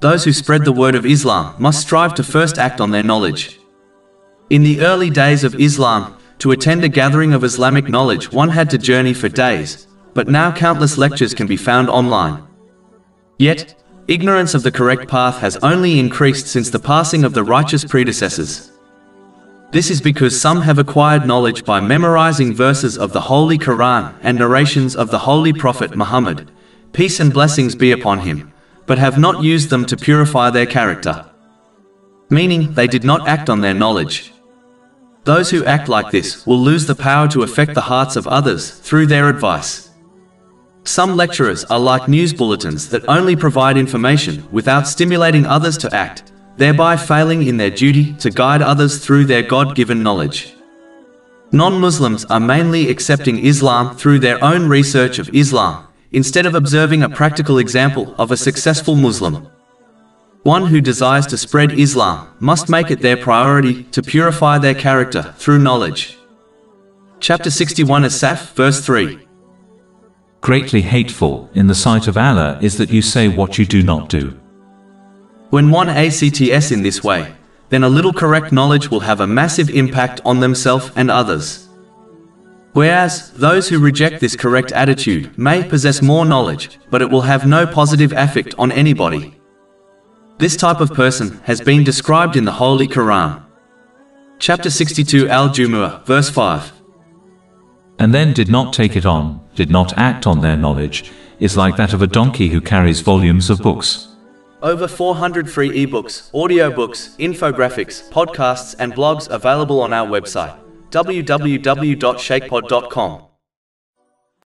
Those who spread the word of Islam must strive to first act on their knowledge. In the early days of Islam, to attend a gathering of Islamic knowledge one had to journey for days, but now countless lectures can be found online. Yet, ignorance of the correct path has only increased since the passing of the righteous predecessors. This is because some have acquired knowledge by memorizing verses of the Holy Quran and narrations of the Holy Prophet Muhammad, peace and blessings be upon him, but have not used them to purify their character. Meaning, they did not act on their knowledge. Those who act like this will lose the power to affect the hearts of others through their advice. Some lecturers are like news bulletins that only provide information without stimulating others to act, thereby failing in their duty to guide others through their God-given knowledge. Non-Muslims are mainly accepting Islam through their own research of Islam, instead of observing a practical example of a successful Muslim. One who desires to spread Islam must make it their priority to purify their character through knowledge. Chapter 61 As-Saff, verse 3. Greatly hateful in the sight of Allah is that you say what you do not do. When one acts in this way, then a little correct knowledge will have a massive impact on themselves and others. Whereas, those who reject this correct attitude may possess more knowledge, but it will have no positive effect on anybody. This type of person has been described in the Holy Quran. Chapter 62 Al-Jumu'ah, verse 5. And then did not take it on, did not act on their knowledge, is like that of a donkey who carries volumes of books. Over 400 free ebooks, audiobooks, infographics, podcasts and blogs available on our website, www.shaykhpod.com.